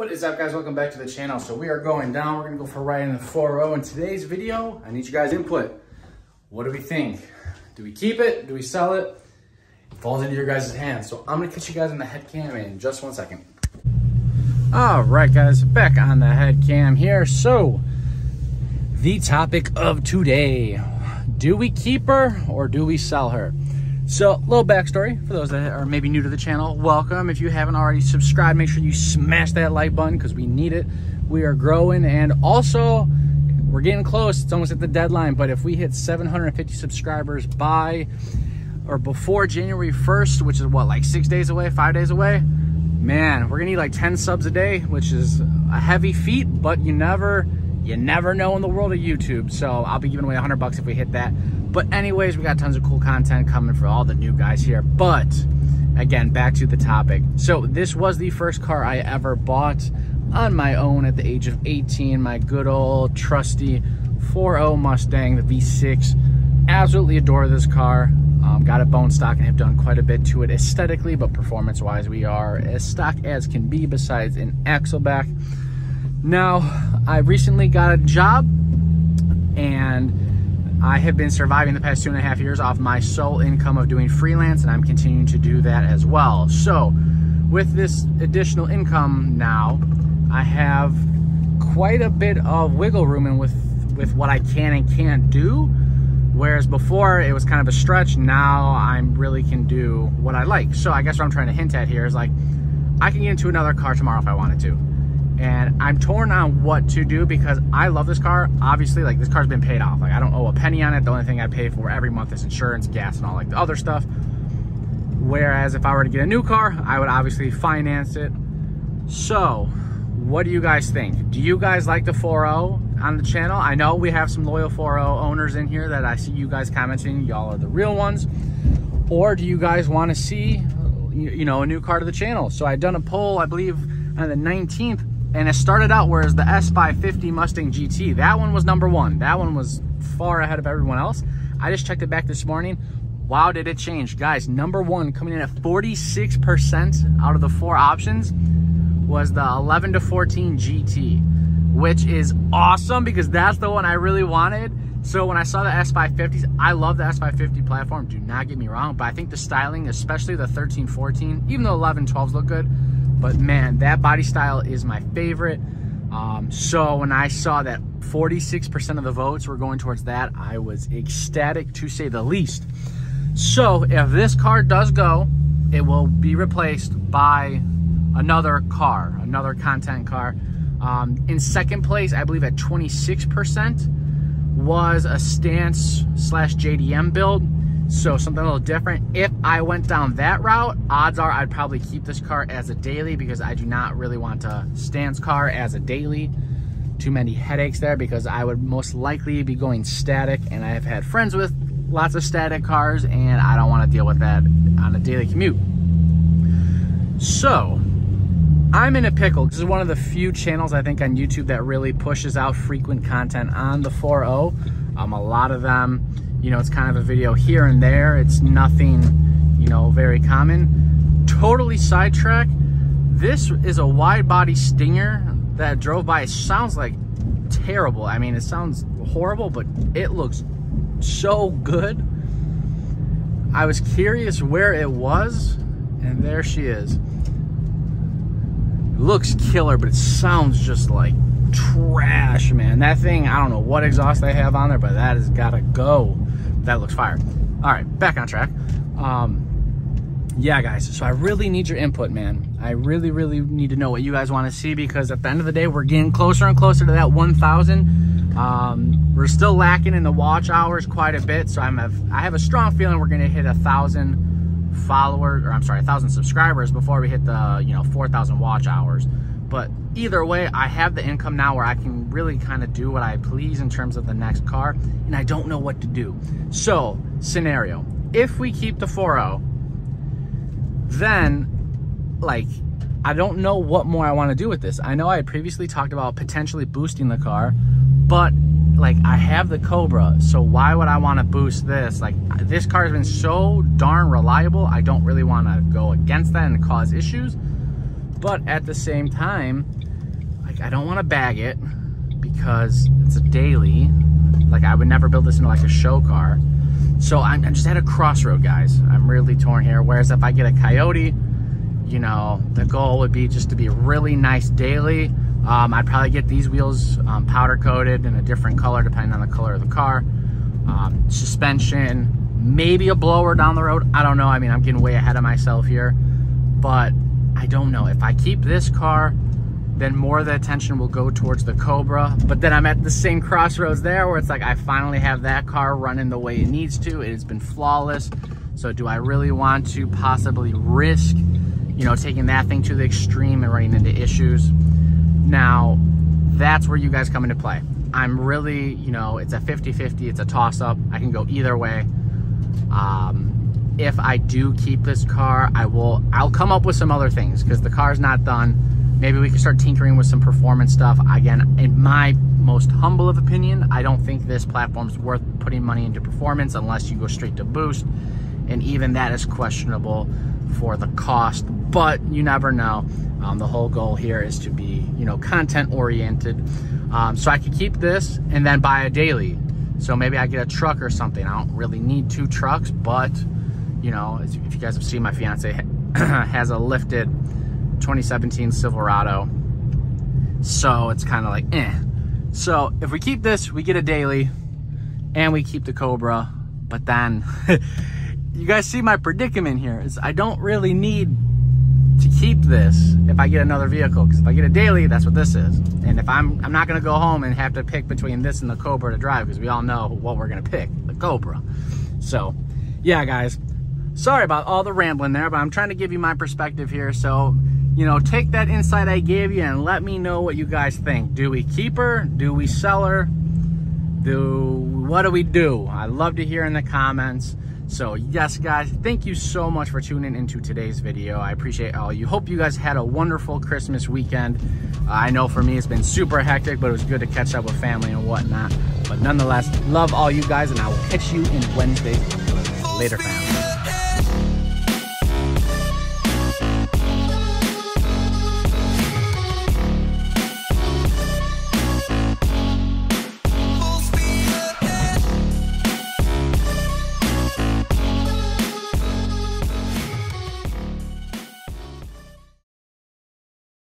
What is up guys, welcome back to the channel. So we are going down, we're gonna go for in the 4.0. In today's video, I need you guys input. What do we think? Do we keep it? Do we sell it? It falls into your guys' hands. So I'm gonna catch you guys on the head cam in just one second. All right guys, back on the head cam here. So the topic of today, do we keep her or do we sell her? So, a little backstory for those that are maybe new to the channel. Welcome. If you haven't already subscribed, make sure you smash that like button because we need it. We are growing and also we're getting close. It's almost at the deadline, but if we hit 750 subscribers by or before January 1st, which is what, like six days away, five days away, man, we're gonna need like 10 subs a day, which is a heavy feat, but you never, you never know in the world of YouTube. So I'll be giving away 100 bucks if we hit that. But anyways, we got tons of cool content coming for all the new guys here. But again, back to the topic. So this was the first car I ever bought on my own at the age of 18. My good old trusty 4.0 Mustang, the V6. Absolutely adore this car. Um, got it bone stock and have done quite a bit to it aesthetically, but performance-wise, we are as stock as can be besides an axle back. Now, I recently got a job and I have been surviving the past two and a half years off my sole income of doing freelance, and I'm continuing to do that as well. So, with this additional income now, I have quite a bit of wiggle room in with with what I can and can't do. Whereas before it was kind of a stretch, now I really can do what I like. So I guess what I'm trying to hint at here is like, I can get into another car tomorrow if I wanted to and I'm torn on what to do because I love this car. Obviously, like this car's been paid off. Like I don't owe a penny on it. The only thing I pay for every month is insurance, gas, and all like the other stuff. Whereas if I were to get a new car, I would obviously finance it. So, what do you guys think? Do you guys like the 4.0 on the channel? I know we have some loyal 4.0 owners in here that I see you guys commenting. Y'all are the real ones. Or do you guys want to see, you know, a new car to the channel? So I've done a poll, I believe, on the 19th and it started out whereas the S550 Mustang GT, that one was number one. That one was far ahead of everyone else. I just checked it back this morning. Wow, did it change. Guys, number one coming in at 46% out of the four options was the 11 to 14 GT, which is awesome because that's the one I really wanted. So when I saw the S550s, I love the S550 platform, do not get me wrong, but I think the styling, especially the 13, 14, even though 11, 12s look good, but man, that body style is my favorite. Um, so when I saw that 46% of the votes were going towards that, I was ecstatic to say the least. So if this car does go, it will be replaced by another car, another content car. Um, in second place, I believe at 26%, was a Stance slash JDM build. So something a little different. If I went down that route, odds are I'd probably keep this car as a daily because I do not really want a stance car as a daily. Too many headaches there because I would most likely be going static and I have had friends with lots of static cars and I don't want to deal with that on a daily commute. So, I'm in a pickle. This is one of the few channels I think on YouTube that really pushes out frequent content on the 4.0. Um, a lot of them you know, it's kind of a video here and there. It's nothing, you know, very common. Totally sidetrack. This is a wide body Stinger that drove by. It sounds like terrible. I mean, it sounds horrible, but it looks so good. I was curious where it was, and there she is. It looks killer, but it sounds just like trash, man. That thing, I don't know what exhaust they have on there, but that has got to go that looks fire. All right, back on track. Um, yeah, guys, so I really need your input, man. I really, really need to know what you guys want to see because at the end of the day, we're getting closer and closer to that 1,000. Um, we're still lacking in the watch hours quite a bit, so I'm a, I have a strong feeling we're going to hit a 1,000 followers, or I'm sorry, a 1,000 subscribers before we hit the, you know, 4,000 watch hours. But either way, I have the income now where I can really kind of do what I please in terms of the next car, and I don't know what to do. So, scenario, if we keep the 4.0, then, like, I don't know what more I want to do with this. I know I had previously talked about potentially boosting the car, but like I have the Cobra, so why would I want to boost this? Like this car has been so darn reliable, I don't really want to go against that and cause issues. But at the same time, like, I don't want to bag it because it's a daily. Like I would never build this into like a show car. So I'm, I'm just at a crossroad, guys. I'm really torn here. Whereas if I get a Coyote, you know, the goal would be just to be really nice daily. Um, I'd probably get these wheels um, powder coated in a different color depending on the color of the car. Um, suspension, maybe a blower down the road. I don't know. I mean, I'm getting way ahead of myself here, but I don't know. If I keep this car, then more of the attention will go towards the Cobra. But then I'm at the same crossroads there where it's like I finally have that car running the way it needs to. It has been flawless. So do I really want to possibly risk, you know, taking that thing to the extreme and running into issues? Now, that's where you guys come into play. I'm really, you know, it's a 50-50, it's a toss-up. I can go either way. Um, if I do keep this car, I will, I'll come up with some other things because the car's not done Maybe we can start tinkering with some performance stuff. Again, in my most humble of opinion, I don't think this platform is worth putting money into performance unless you go straight to boost. And even that is questionable for the cost, but you never know. Um, the whole goal here is to be, you know, content oriented. Um, so I could keep this and then buy a daily. So maybe I get a truck or something. I don't really need two trucks, but you know, if you guys have seen, my fiance has a lifted 2017 Silverado. So it's kind of like, eh. So if we keep this, we get a daily and we keep the Cobra. But then you guys see my predicament here is I don't really need to keep this if I get another vehicle. Because if I get a daily, that's what this is. And if I'm, I'm not gonna go home and have to pick between this and the Cobra to drive because we all know what we're gonna pick, the Cobra. So yeah, guys, sorry about all the rambling there, but I'm trying to give you my perspective here. So you know, take that insight I gave you and let me know what you guys think. Do we keep her? Do we sell her? Do what do we do? I love to hear in the comments. So yes, guys, thank you so much for tuning into today's video. I appreciate all you. Hope you guys had a wonderful Christmas weekend. Uh, I know for me it's been super hectic, but it was good to catch up with family and whatnot. But nonetheless, love all you guys, and I will catch you in Wednesday. Later, family.